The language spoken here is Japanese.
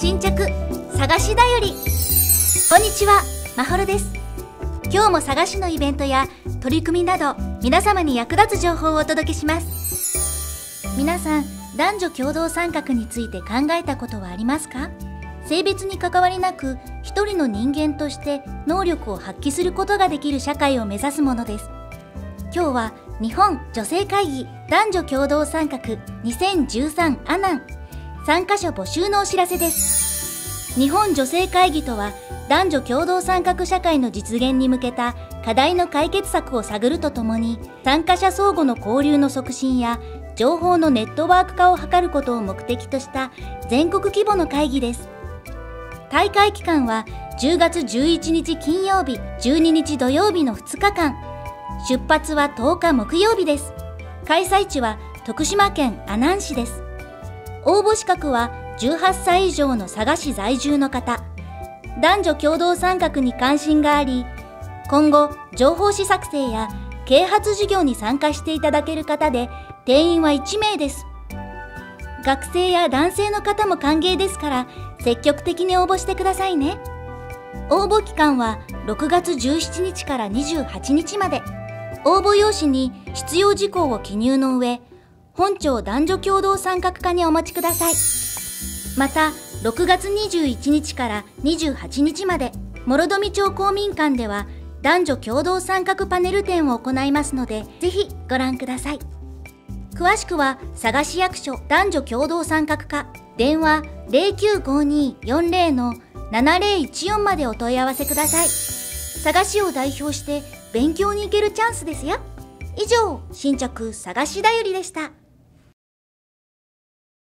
新着探しだより。こんにちはまほろです。今日も探しのイベントや取り組みなど皆様に役立つ情報をお届けします。皆さん男女共同参画について考えたことはありますか？性別に関わりなく一人の人間として能力を発揮することができる社会を目指すものです。今日は日本女性会議男女共同参画2013アナン参加者募集のお知らせです。日本女性会議とは男女共同参画社会の実現に向けた課題の解決策を探るとともに参加者相互の交流の促進や情報のネットワーク化を図ることを目的とした全国規模の会議です。大会期間は10月11日金曜日12日土曜日の2日間。出発は10日木曜日です。開催地は徳島県阿南市です。応募資格は18歳以上の佐賀市在住の方。男女共同参画に関心があり今後情報誌作成や啓発授業に参加していただける方で定員は1名です。学生や男性の方も歓迎ですから積極的に応募してくださいね。応募期間は6月17日から28日まで。応募用紙に必要事項を記入の上本庁男女共同参画課にお持ちください。また6月21日から28日まで諸富町公民館では男女共同参画パネル展を行いますのでぜひご覧ください。詳しくは佐賀市役所男女共同参画課電話095240の7014までお問い合わせください。佐賀市を代表して勉強に行けるチャンスですよ。以上新着探しだよりでした。